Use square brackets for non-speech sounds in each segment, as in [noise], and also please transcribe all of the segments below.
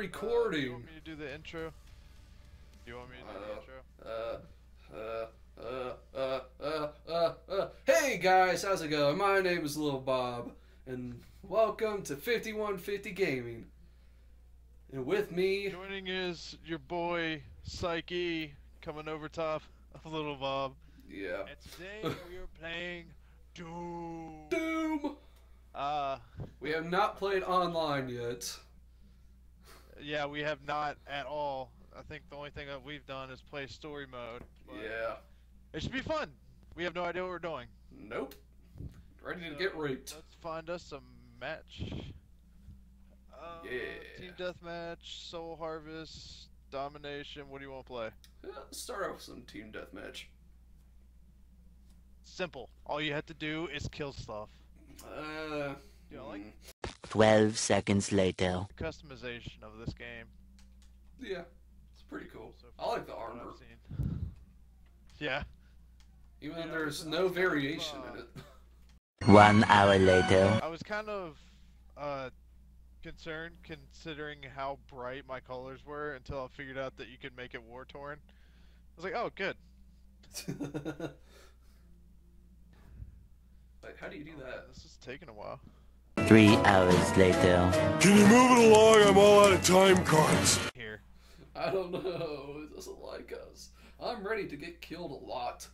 recording. you want me to do the intro? You want me to do the Uh, intro? uh, uh, uh, uh, uh, uh. Hey guys, how's it going? My name is Lil Bob, and welcome to 5150 Gaming. And with me, Joining is your boy Psyche coming over top of Little Bob. yeah, And today we are playing Doom. Doom. Uh, We have not played online yet. Yeah, we have not at all. I think the only thing that we've done is play story mode. Yeah, It should be fun. We have no idea what we're doing. nope. Ready to get raped. Let's find us a match. Uh, Yeah. Team deathmatch, soul harvest, domination. What do you want to play? Yeah, let's start off with some team deathmatch. Simple. All you have to do is kill stuff. Uh, You know, like mm, 12 seconds later. the customization of this game. yeah, it's pretty cool. So I like the armor, Yeah. even though I there's no was of, variation in it. One hour later. I was kind of uh, concerned considering how bright my colors were until I figured out that you could make it war torn. I was like, oh, good. [laughs] Like, how do you do Oh, that? This is taking a while. Three hours later. Can you move it along? I'm all out of time cards. Here. I don't know. It doesn't like us. I'm ready to get killed a lot.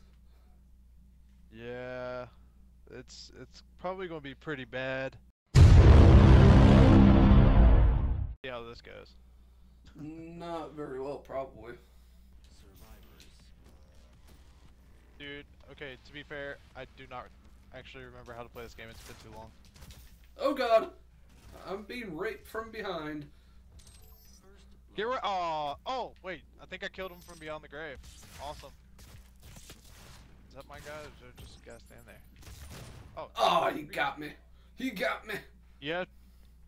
Yeah. It's it's probably going to be pretty bad. See how this goes. Not very well, probably. Survivors. Dude, okay, to be fair, I do not actually remember how to play this game. It's been too long. Oh god! I'm being raped from behind. Get right. Oh, oh, wait. I think I killed him from beyond the grave. Awesome. Is that my guy or is there just a guy standing there? Oh. Ah, oh, you got me. You got me. You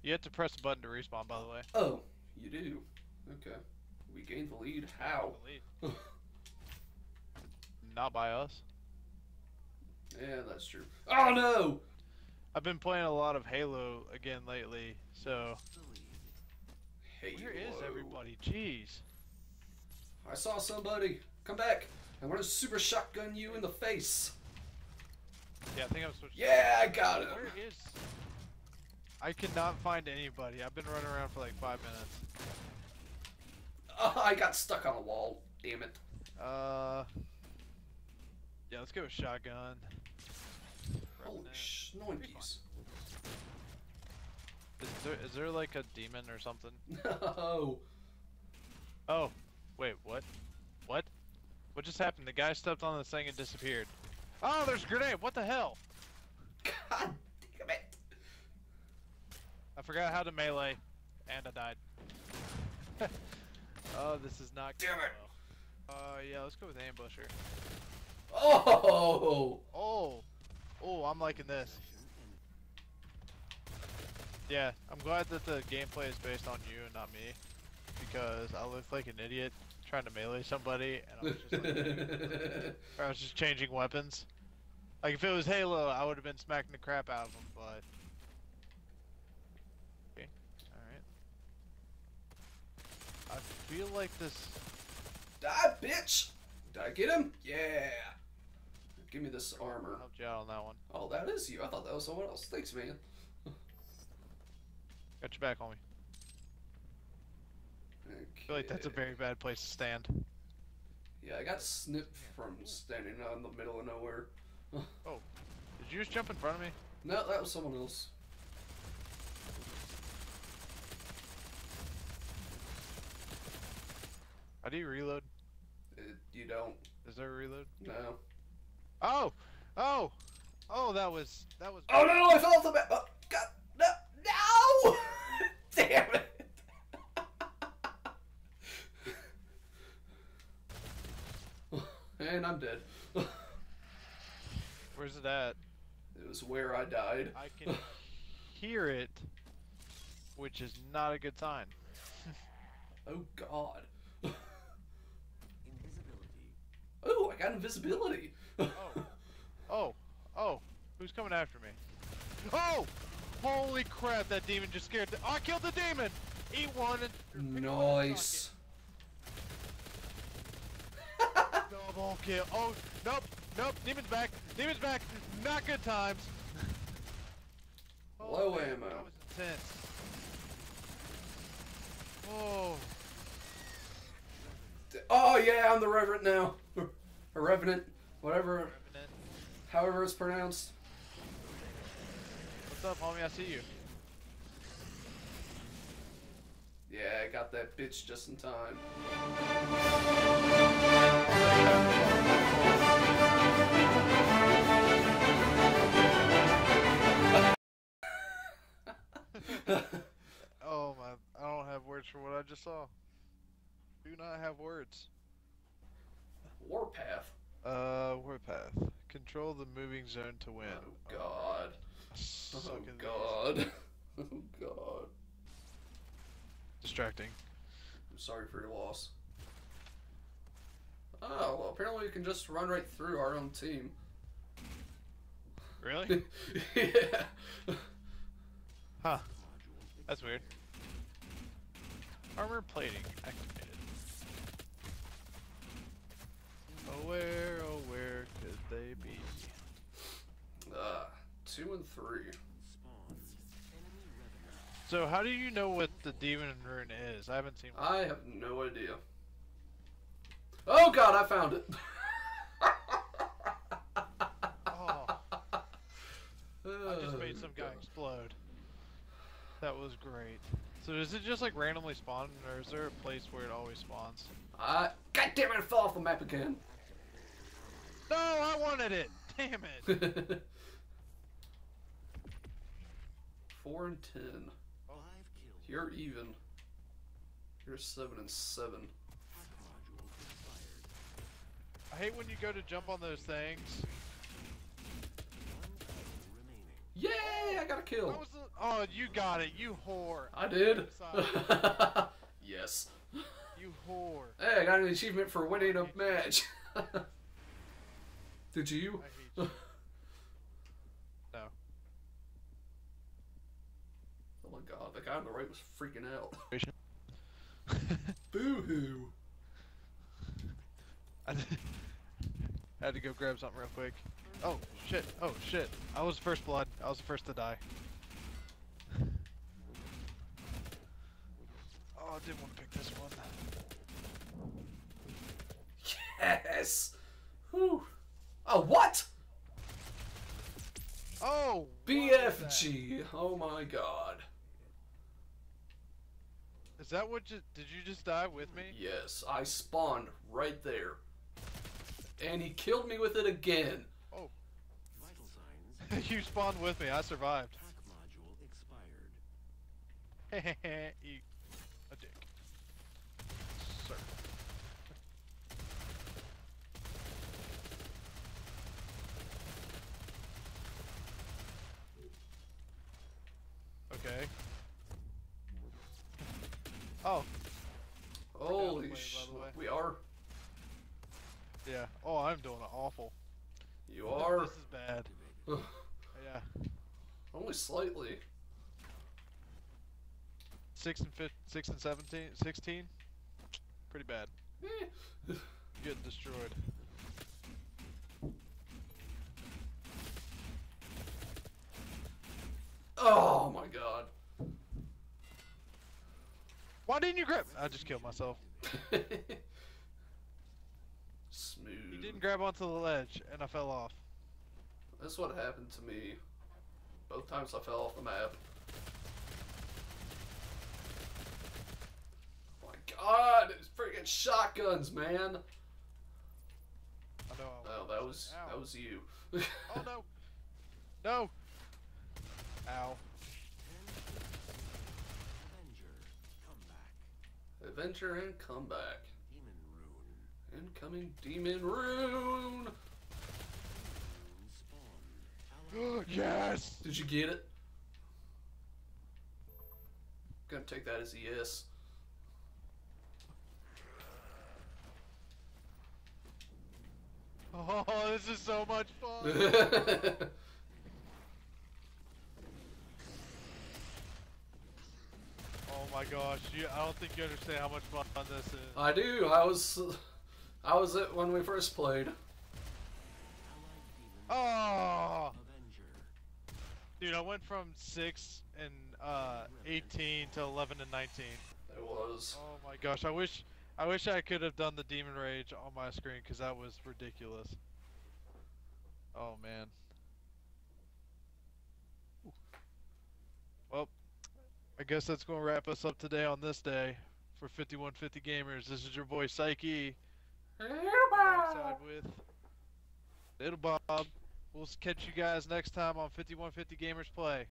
you have to press the button to respawn, by the way. Oh, you do. Okay. We gained the lead. How? Delete. [laughs] Not by us. yeah, that's true. Oh no! I've been playing a lot of Halo again lately, so. Hey, Where is everybody? Jeez. I saw somebody. Come back. I'm gonna super shotgun you in the face. Yeah, I think I'm switching. Yeah, I got him. Where is. I cannot find anybody. I've been running around for like five minutes. Oh, I got stuck on a wall. Damn it. Uh. Yeah, let's go with shotgun. Holy Revenant. schnoinkies. Is there, is there like a demon or something? [laughs] No. Oh, wait, what? What? What just happened? The guy stepped on this thing and disappeared. Oh, there's a grenade! What the hell? God damn it. I forgot how to melee, and I died. [laughs] oh, this is not Damn going it. well. Uh, yeah, let's go with ambusher. Oh! Oh! Oh, I'm liking this. Yeah, I'm glad that the gameplay is based on you and not me. Because I looked like an idiot trying to melee somebody, and I was just like, or [laughs] I was just changing weapons. Like if it was Halo, I would have been smacking the crap out of him, but. Okay, alright. I feel like this. Die, bitch! Did I get him? Yeah. Give me this armor. helped you out on that one. Oh, that is you. I thought that was someone else. Thanks, man. Got your back, homie. I feel like that's a very bad place to stand. Yeah, I got snipped from standing out in the middle of nowhere. [laughs] Oh, did you just jump in front of me? No, that was someone else. How do you reload? Uh, you don't. Is there a reload? No. Oh! Oh! Oh, that was that was. Oh no! I fell off the bed. Oh, God! No! No! [laughs] Damn it! and I'm dead. Where's it at? It was where I died. I can hear it, which is not a good sign. [laughs] Oh God. Oh, I got invisibility. [laughs] Oh. Oh. Oh. Who's coming after me? Oh! Holy crap! That demon just scared. The- oh, I killed the demon. Eat one and Nice. [laughs] Double kill. Oh, nope, nope. Demon's back. Demon's back. Not good times. Oh, Low man, ammo. That was intense. Oh. Oh yeah, I'm the Reverend now. [laughs] or Revenant, whatever, however it's pronounced. What's up, homie? I see you. Yeah, I got that bitch just in time. Oh my! I don't have words for what I just saw. Do not have words. Warpath. Uh, warpath. Control the moving zone to win. Oh god. Suck Oh god. [laughs] Oh god. Distracting. I'm sorry for your loss. Oh, well, apparently we can just run right through our own team. Really? [laughs] yeah. huh. That's weird. Armor plating activated. Oh where, oh where could they be? Uh, two and three. So how do you know what the demon rune is? I haven't seen one. I have no idea. Oh god, I found it. Oh, I just made some guy [laughs] explode. That was great. So is it just like randomly spawn, or is there a place where it always spawns? I God damn it, I fell off the map again. No, wanted it! Damn it! [laughs] Four and ten. You're even. You're seven and seven. I hate when you go to jump on those things. Yay! I got a kill. Was the- oh, you got it, you whore. I did. [laughs] Yes. You whore. Hey, I got an achievement for winning a match. [laughs] Did you? I hate you. [laughs] No. Oh my god, the guy on the right was freaking out. [laughs] Boo hoo. I [laughs] had to go grab something real quick. Oh shit! Oh shit! I was first blood. I was the first to die. Oh, I didn't want to pick this one. Yes. Whew. Oh, what? Oh! what? BFG. Oh my god. Is that what? You, did you just die with me? Yes, I spawned right there. And he killed me with it again. Oh. [laughs] you spawned with me. I survived. Eat [laughs] Okay. Oh, Holy play, by sh! We are. yeah. Oh, I'm doing it awful. You are. This is bad. Yeah. Only slightly. Six and fif- six and seventeen, sixteen. Pretty bad. Eh. Getting destroyed. Oh my god. Why didn't you grab? I just killed myself. [laughs] Smooth. You didn't grab onto the ledge, and I fell off. That's what happened to me. Both times I fell off the map. Oh my god, it's freaking shotguns, man. I know. I Oh, that was Ow. that was you. Oh no! [laughs] No! Ow. Adventure and comeback. Incoming demon rune. [gasps] yes! Did you get it? Gonna take that as a yes. [laughs] Oh, this is so much fun! [laughs] oh my my gosh, you, I don't think you understand how much fun this is. I do. I was, I was it when we first played. Oh! Dude, I went from 6 and uh, 18 to 11 and 19. It was. Oh my gosh, I wish I wish I could have done the Demon Rage on my screen because that was ridiculous. Oh man. I guess that's going to wrap us up today on this day for 5150 Gamers. This is your boy Psyche. Alongside with Little Bob. We'll catch you guys next time on 5150 Gamers Play.